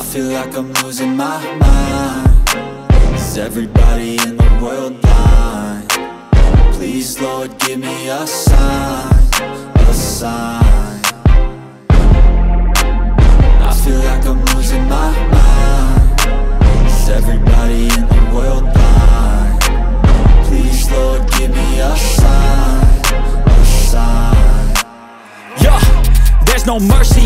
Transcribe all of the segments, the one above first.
I feel like I'm losing my mind Is everybody in the world blind? Please Lord give me a sign, a sign I feel like I'm losing my mind Is everybody in the world blind? Please Lord give me a sign, a sign Yeah, there's no mercy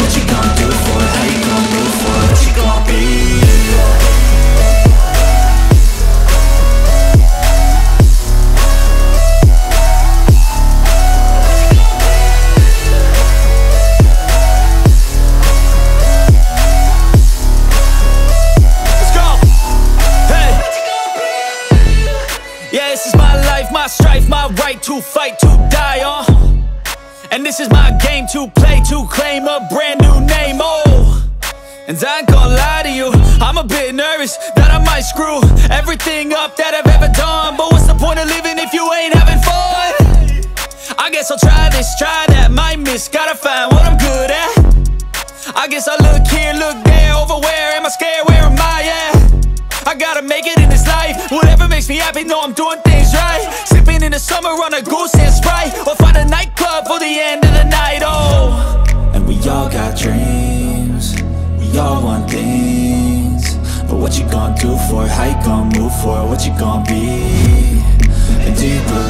what you gonna do for it? How you gonna move for it? What you gonna be? Claim a brand new name, oh. And I ain't gonna lie to you, I'm a bit nervous that I might screw everything up that I've ever done. But what's the point of living if you ain't having fun? I guess I'll try this, try that, might miss, gotta find what I'm good at. I guess I look here, look there, over where am I scared, where am I at? I gotta make it in this life, whatever makes me happy, know I'm doing things right. Sipping in the summer on a you gonna move for? What you gonna be? And do you believe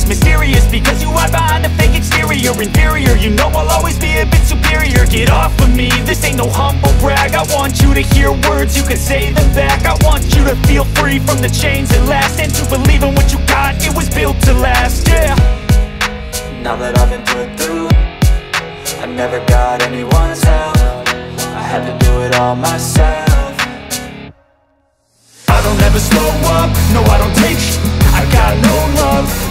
free from the chains that last. And to believe in what you got, it was built to last, yeah. Now that I've been put through I never got anyone's help. I had to do it all myself. I don't ever slow up, no I don't take sh. I got no love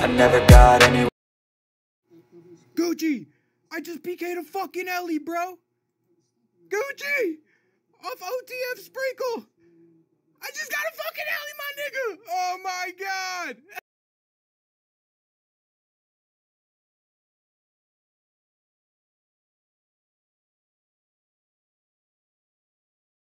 I never got any Gucci, I just PK'd a fucking Ely, bro. Gucci, off OTF Sprinkle. I just got a fucking Ely, my nigga. Oh my god.